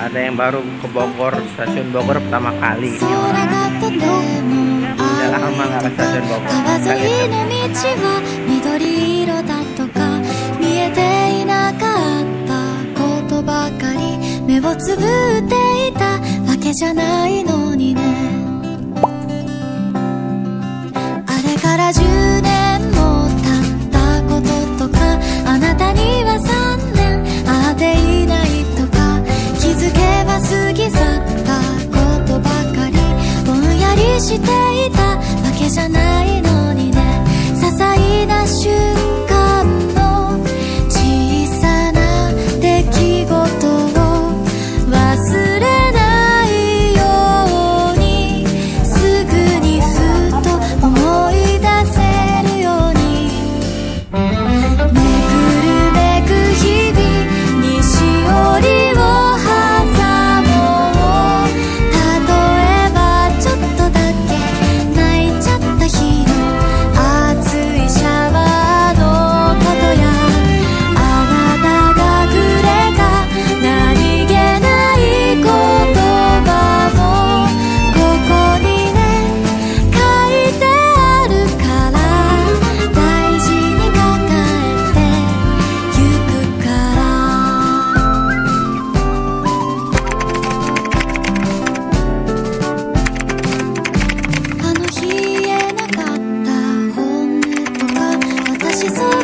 ada yang baru ke Bogor stasiun Bogor pertama kali ini 空 orang がとても udah lama nggak ke stasiun Bogor 川 Kita 沿 lihat いの道は緑色だとか見えていなかったことばかり目をつぶっていたわけじゃないのにね していたわけじゃないの hoje